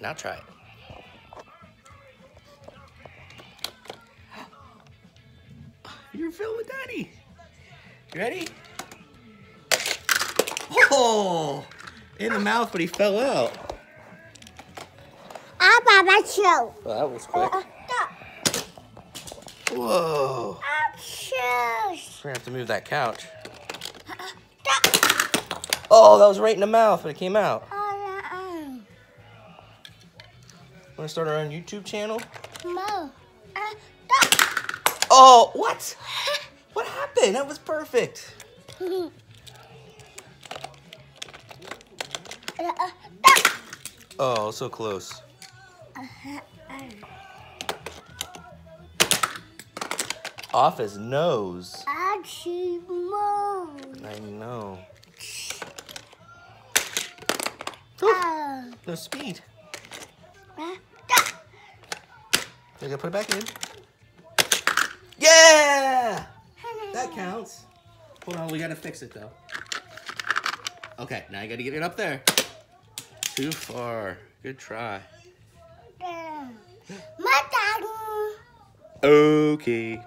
Now try it. You're filled with Daddy. You ready? Oh, in the mouth, but he fell out. Ah, Papa, show. Well, that was quick. Stop. Whoa. Achoo. We're gonna have to move that couch. Oh, that was right in the mouth, but it came out. Wanna start our own YouTube channel? Mo. Ah. Oh, what? What happened? That was perfect. Uh, uh. Oh, so close. Off his nose. I know. Ah. No speed. Ah, stop. You gotta put it back in. Yeah! That counts. Hold on, we gotta fix it though. Okay, now you gotta get it up there. Too far. Good try. Okay.